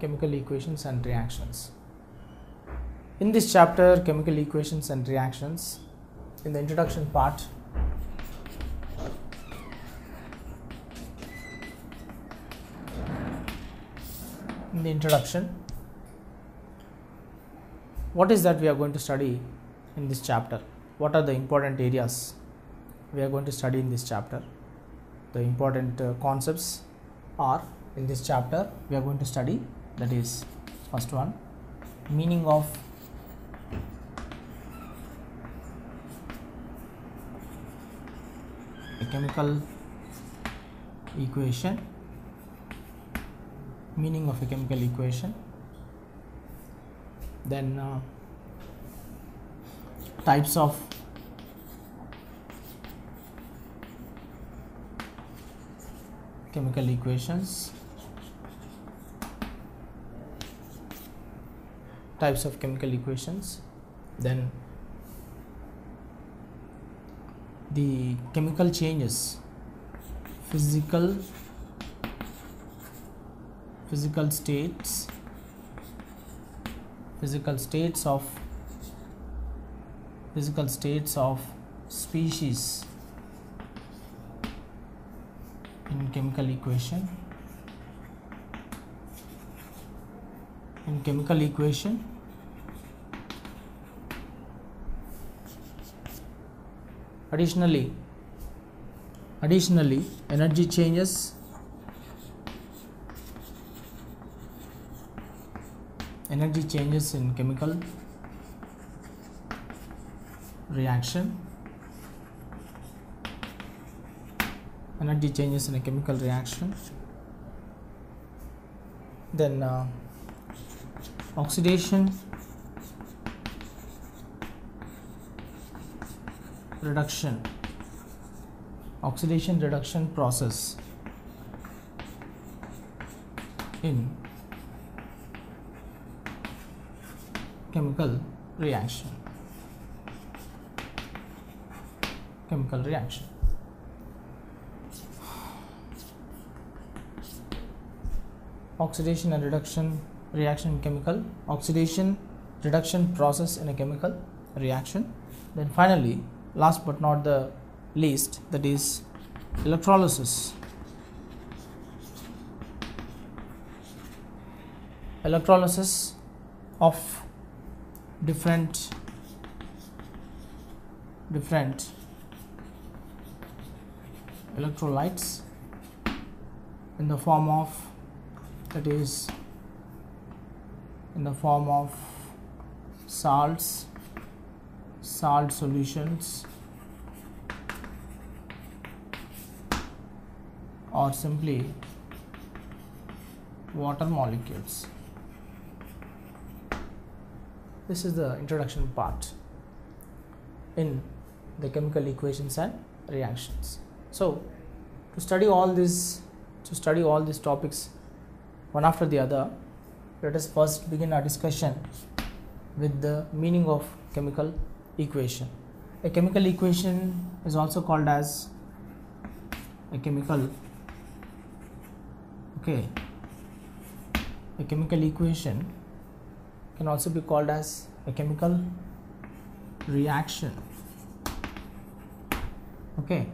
chemical equations and reactions. In this chapter, chemical equations and reactions, in the introduction part, in the introduction, what is that we are going to study in this chapter? What are the important areas we are going to study in this chapter? The important uh, concepts are in this chapter we are going to study that is first one. Meaning of a chemical equation. Meaning of a chemical equation. Then uh, types of chemical equations types of chemical equations then the chemical changes physical physical states physical states of physical states of species in chemical equation in chemical equation. Additionally additionally energy changes. Energy changes in chemical reaction. Energy changes in a chemical reaction. Then uh, oxidation reduction oxidation reduction process in chemical reaction. Chemical reaction. Oxidation and reduction reaction chemical oxidation reduction process in a chemical reaction. Then finally last but not the least that is electrolysis. Electrolysis of different different electrolytes in the form of that is in the form of salts salt solutions or simply water molecules. This is the introduction part in the chemical equations and reactions. So to study all this to study all these topics one after the other let us first begin our discussion with the meaning of chemical equation. A chemical equation is also called as a chemical okay? A chemical equation can also be called as a chemical reaction okay